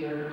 t-shirt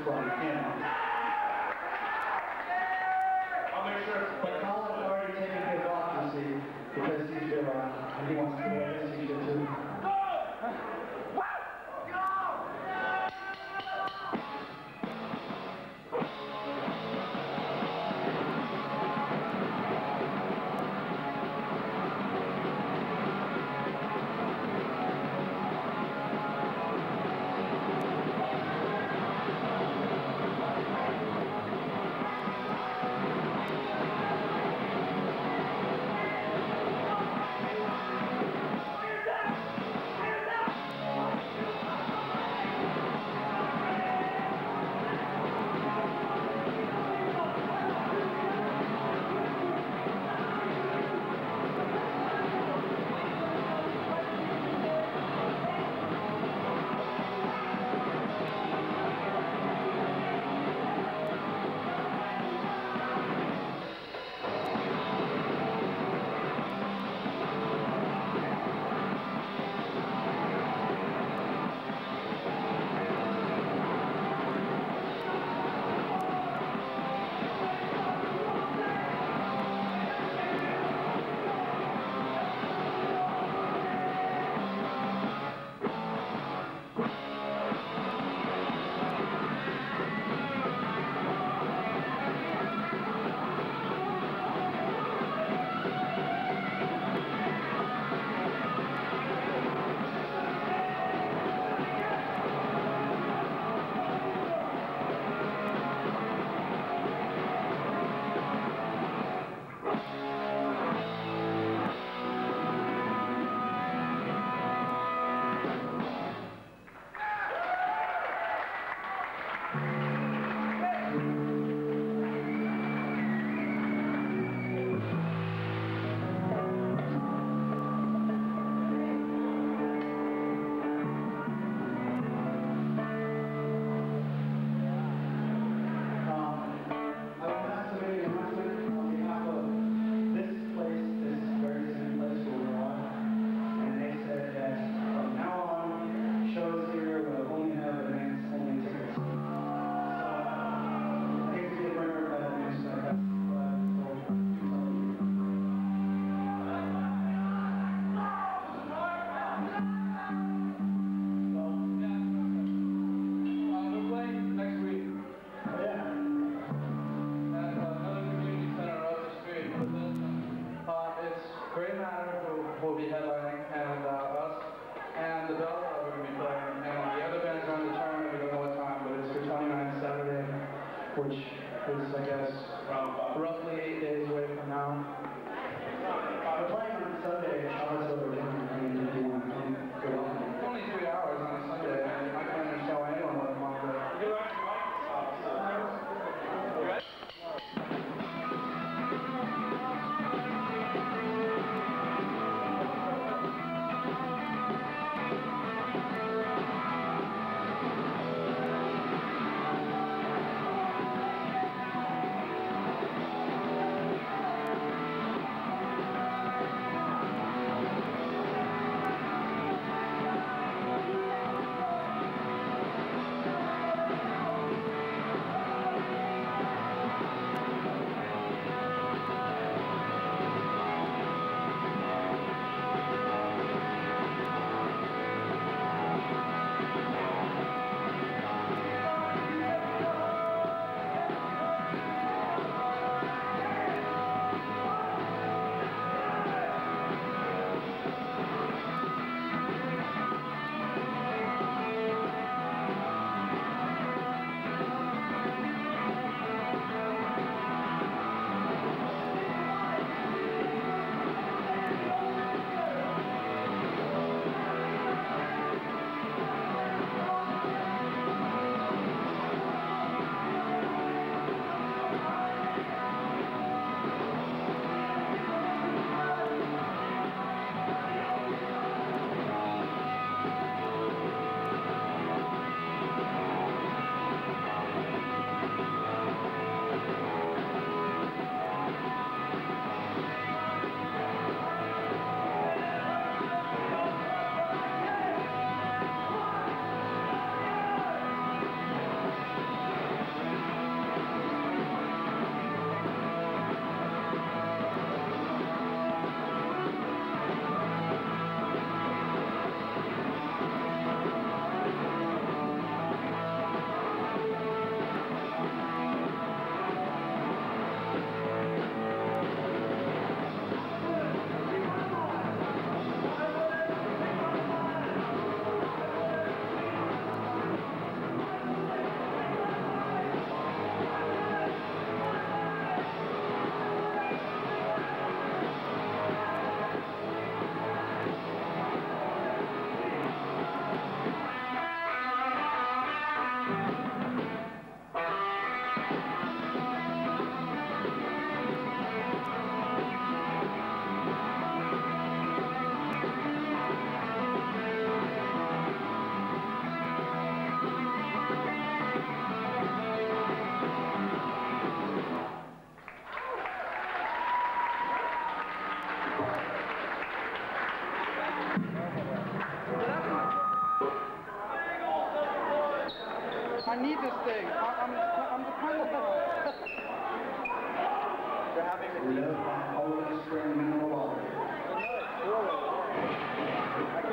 Can you.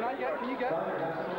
I get, can you get?